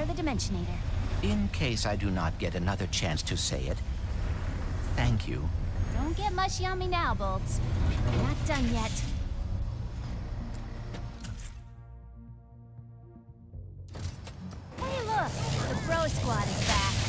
repair the Dimensionator. In case I do not get another chance to say it, thank you. Don't get mushy on me now, Bolts. We're not done yet. Hey, look! The Bro Squad is back.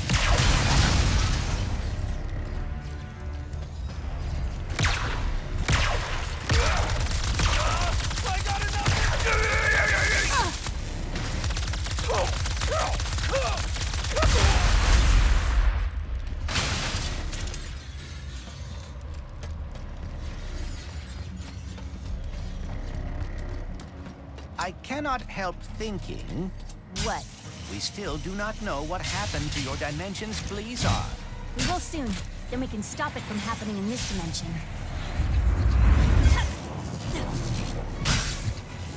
Cannot help thinking What? we still do not know what happened to your dimension's Blizar. We will soon. Then we can stop it from happening in this dimension.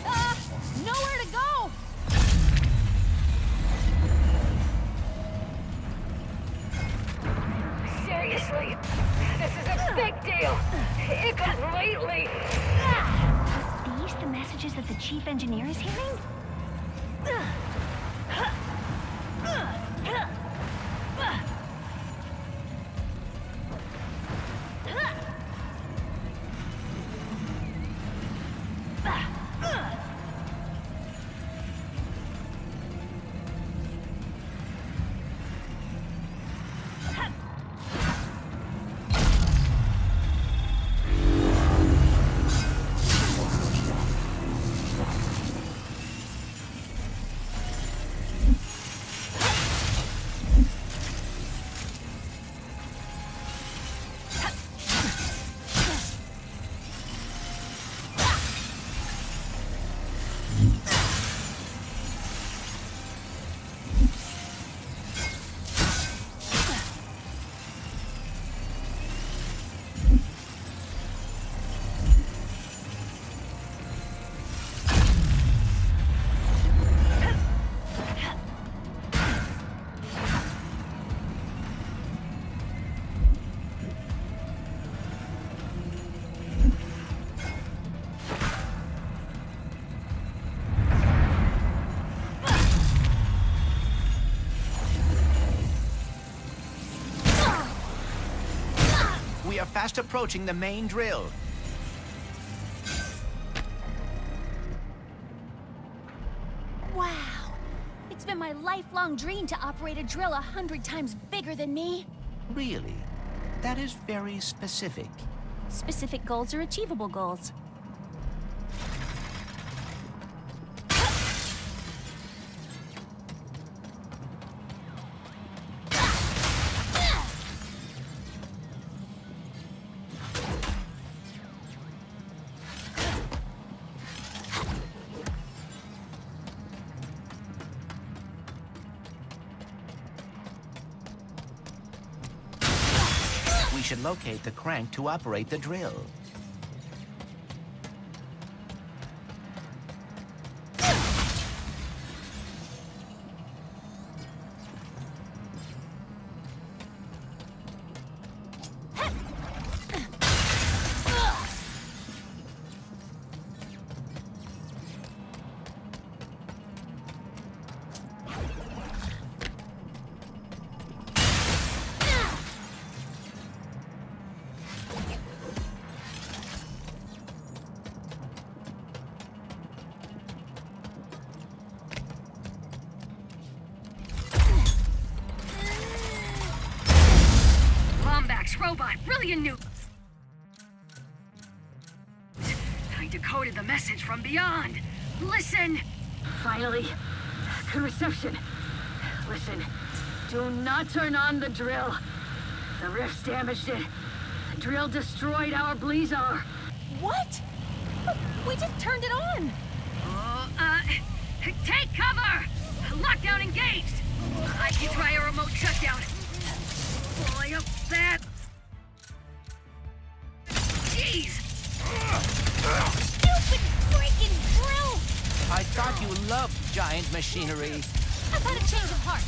Ah! Nowhere to go! Seriously, this is a big deal. It completely. Are these the messages that the chief engineer is hearing? Fast approaching the main drill. Wow! It's been my lifelong dream to operate a drill a hundred times bigger than me. Really? That is very specific. Specific goals are achievable goals. Locate the crank to operate the drill. Message from beyond. Listen. Finally, good reception. Listen, do not turn on the drill. The rifts damaged it. The drill destroyed our Blizar. What? We just turned it on! Oh, uh, take cover! Lockdown engaged! I can try a remote shutdown. machinery. I've had a change of heart.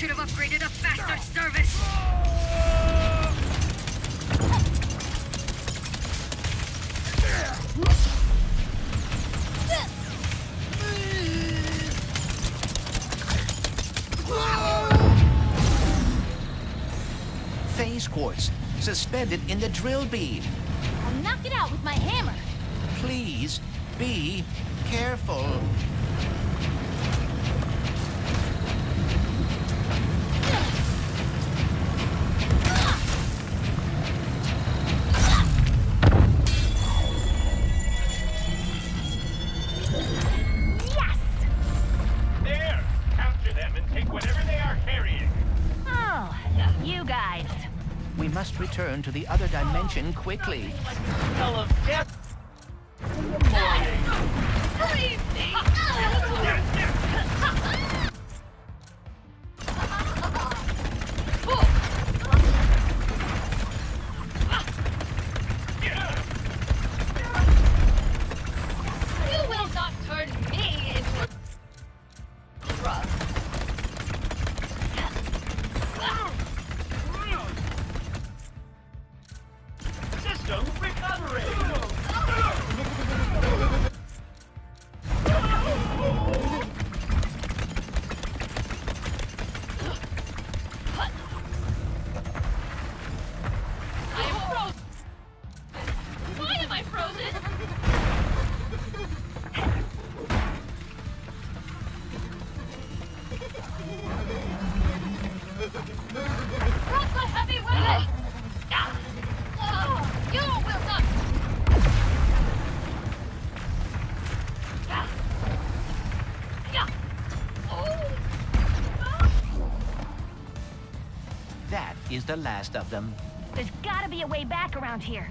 should have upgraded. Suspended in the drill bead. I'll knock it out with my hammer. Please be careful. Other dimension quickly. Hell of death! You the last of them. There's gotta be a way back around here.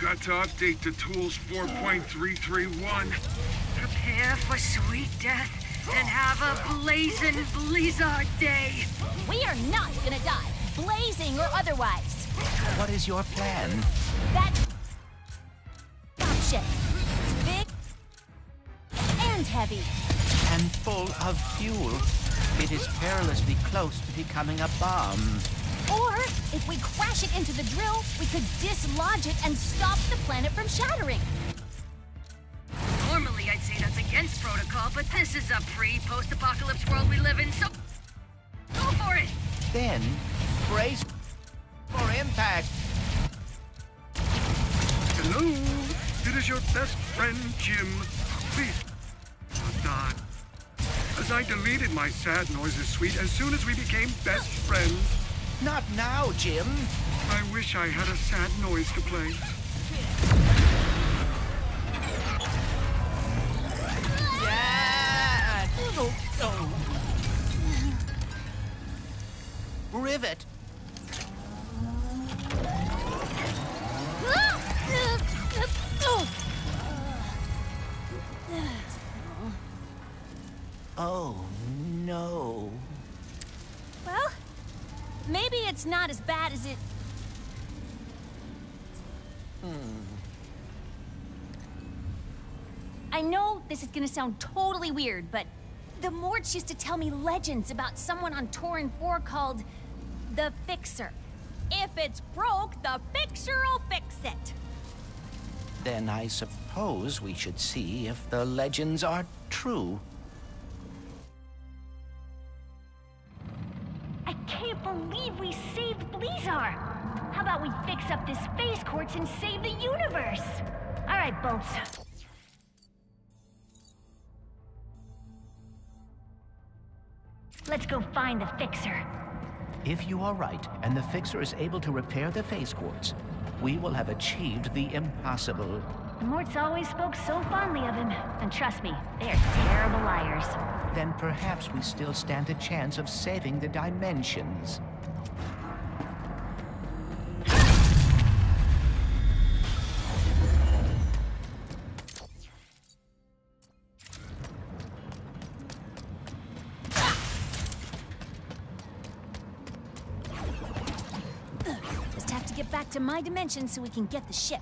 Forgot to update the tools 4.331. Prepare for sweet death and have a blazing Blizar day. We are not gonna die, blazing or otherwise. What is your plan? That option. Big and heavy. And full of fuel. It is perilously close to becoming a bomb. Or if we crash it into the drill, we could dislodge it and stop the planet from shattering. Normally, I'd say that's against protocol, but this is a pre-post-apocalypse world we live in, so go for it. Then, brace for impact. Hello? It is your best friend, Jim. Please, not die. As I deleted my sad noises suite as soon as we became best friends. Not now, Jim. I wish I had a sad noise to play. Yeah! Oh. Rivet. Oh, no. Well, maybe it's not as bad as it... Hmm. I know this is gonna sound totally weird, but the Morts used to tell me legends about someone on Torren 4 called the Fixer. If it's broke, the Fixer'll fix it. Then I suppose we should see if the legends are true. Can't believe we saved Blizar! How about we fix up this phase quartz and save the universe? All right, Bolts. Let's go find the Fixer. If you are right, and the Fixer is able to repair the phase quartz, we will have achieved the impossible. The Morts always spoke so fondly of him. And trust me, they're terrible liars. Then perhaps we still stand a chance of saving the dimensions. Just have to get back to my dimension so we can get the ship.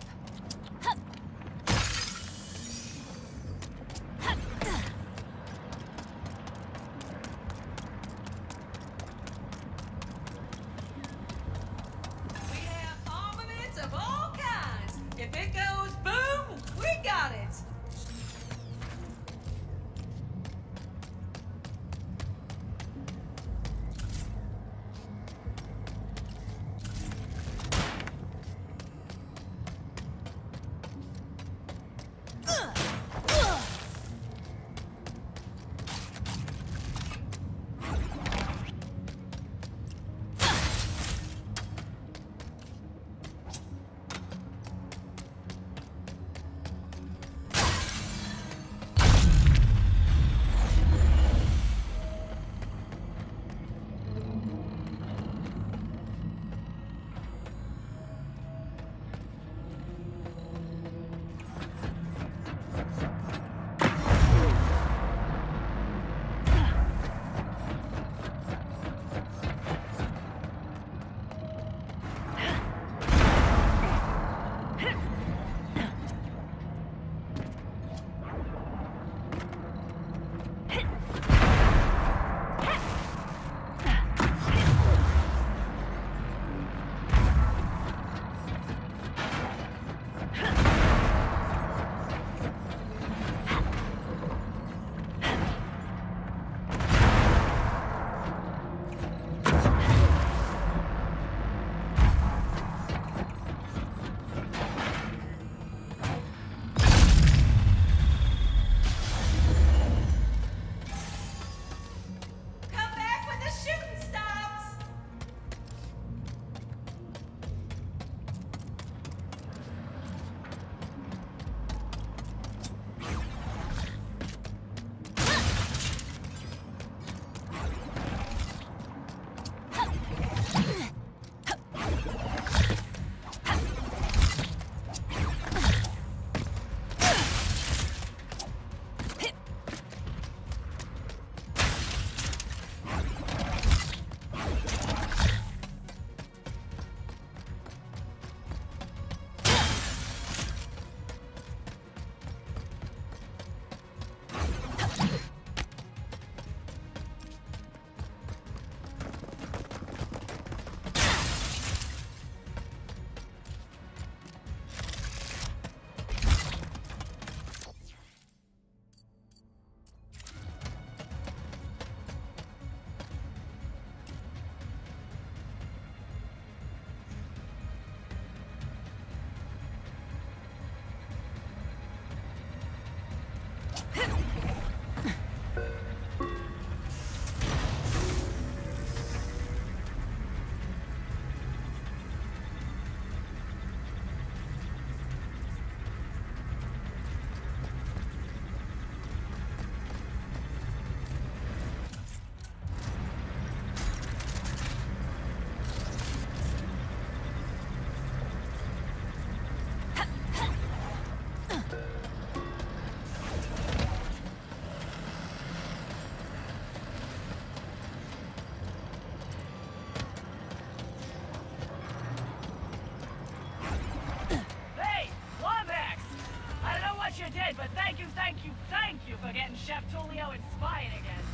did, but thank you, thank you, thank you for getting Chef Tullio and spying again.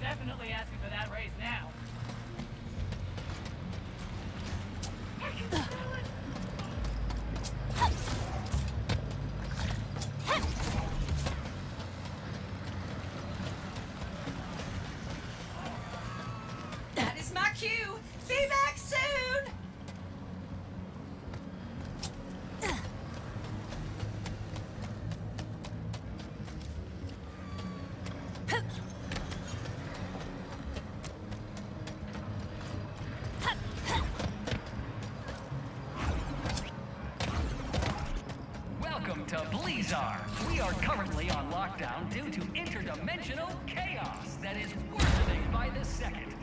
Definitely asking for that raise now. We are currently on lockdown due to interdimensional chaos that is worsening by the second.